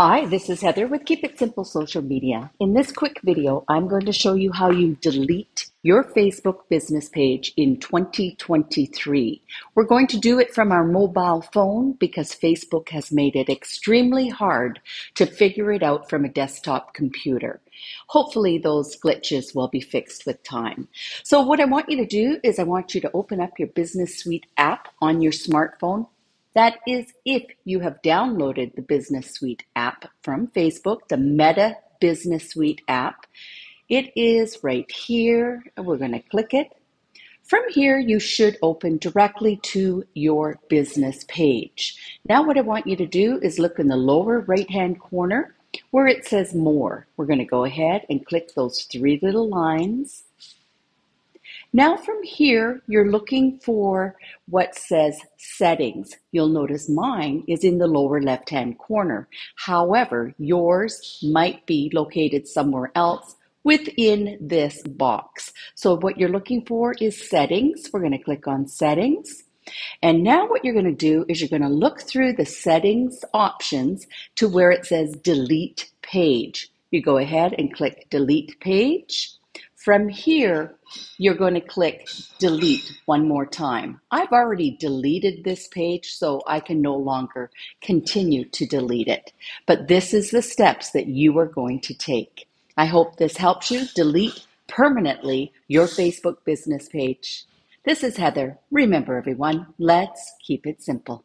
Hi, this is Heather with Keep It Simple Social Media. In this quick video, I'm going to show you how you delete your Facebook business page in 2023. We're going to do it from our mobile phone because Facebook has made it extremely hard to figure it out from a desktop computer. Hopefully those glitches will be fixed with time. So what I want you to do is I want you to open up your Business Suite app on your smartphone that is if you have downloaded the Business Suite app from Facebook, the Meta Business Suite app. It is right here, we're going to click it. From here, you should open directly to your business page. Now, what I want you to do is look in the lower right hand corner where it says More. We're going to go ahead and click those three little lines. Now from here, you're looking for what says settings. You'll notice mine is in the lower left-hand corner. However, yours might be located somewhere else within this box. So what you're looking for is settings. We're going to click on settings. And now what you're going to do is you're going to look through the settings options to where it says delete page. You go ahead and click delete page. From here, you're going to click delete one more time. I've already deleted this page, so I can no longer continue to delete it. But this is the steps that you are going to take. I hope this helps you delete permanently your Facebook business page. This is Heather. Remember, everyone, let's keep it simple.